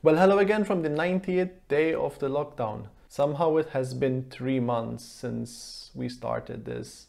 Well, hello again from the 90th day of the lockdown. Somehow it has been three months since we started this,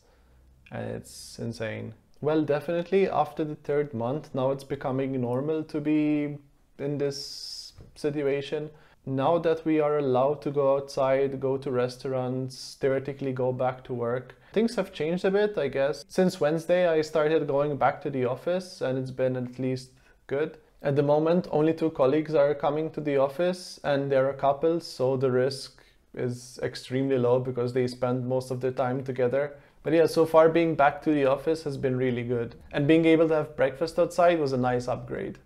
and it's insane. Well, definitely after the third month, now it's becoming normal to be in this situation. Now that we are allowed to go outside, go to restaurants, theoretically go back to work, things have changed a bit, I guess. Since Wednesday, I started going back to the office, and it's been at least good. At the moment, only two colleagues are coming to the office and they're a couple, so the risk is extremely low because they spend most of their time together. But yeah, so far being back to the office has been really good. And being able to have breakfast outside was a nice upgrade.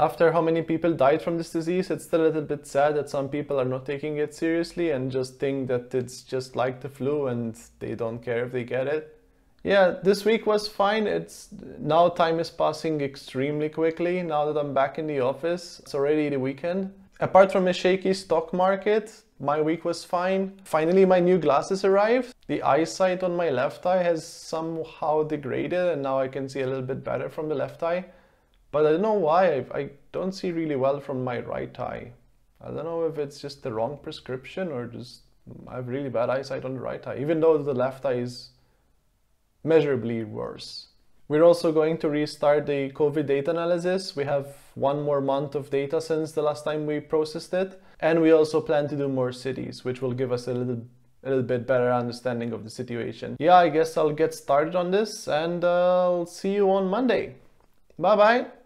After how many people died from this disease, it's still a little bit sad that some people are not taking it seriously and just think that it's just like the flu and they don't care if they get it. Yeah, this week was fine. It's now time is passing extremely quickly now that I'm back in the office. It's already the weekend. Apart from a shaky stock market, my week was fine. Finally, my new glasses arrived. The eyesight on my left eye has somehow degraded and now I can see a little bit better from the left eye. But I don't know why. I don't see really well from my right eye. I don't know if it's just the wrong prescription or just I have really bad eyesight on the right eye, even though the left eye is measurably worse. We're also going to restart the COVID data analysis. We have one more month of data since the last time we processed it. And we also plan to do more cities, which will give us a little, a little bit better understanding of the situation. Yeah, I guess I'll get started on this and uh, I'll see you on Monday. Bye bye.